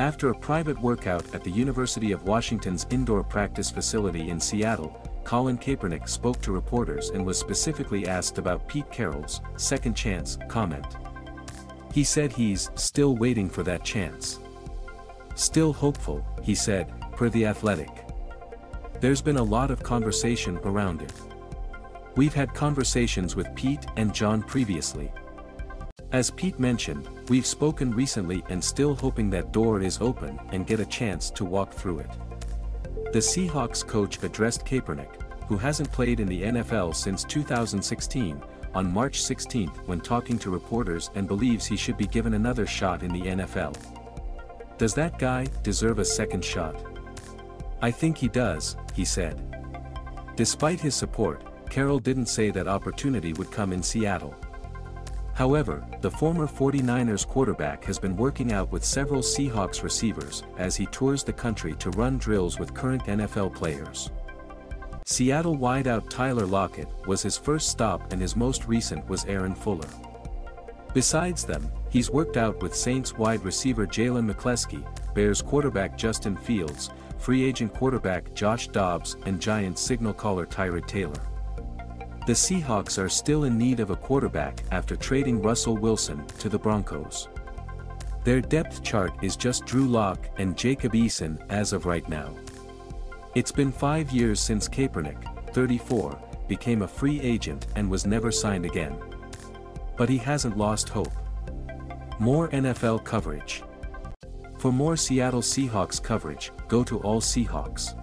After a private workout at the University of Washington's indoor practice facility in Seattle, Colin Kaepernick spoke to reporters and was specifically asked about Pete Carroll's second chance comment. He said he's still waiting for that chance. Still hopeful, he said, per The Athletic. There's been a lot of conversation around it. We've had conversations with Pete and John previously. As Pete mentioned, we've spoken recently and still hoping that door is open and get a chance to walk through it. The Seahawks coach addressed Kaepernick, who hasn't played in the NFL since 2016, on March 16 when talking to reporters and believes he should be given another shot in the NFL. Does that guy deserve a second shot? I think he does, he said. Despite his support, Carroll didn't say that opportunity would come in Seattle. However, the former 49ers quarterback has been working out with several Seahawks receivers as he tours the country to run drills with current NFL players. Seattle wideout Tyler Lockett was his first stop and his most recent was Aaron Fuller. Besides them, he's worked out with Saints wide receiver Jalen McCleskey, Bears quarterback Justin Fields, free agent quarterback Josh Dobbs and Giants signal caller Tyrod Taylor. The Seahawks are still in need of a quarterback after trading Russell Wilson to the Broncos. Their depth chart is just Drew Lock and Jacob Eason as of right now. It's been five years since Kaepernick, 34, became a free agent and was never signed again. But he hasn't lost hope. More NFL coverage. For more Seattle Seahawks coverage, go to All Seahawks.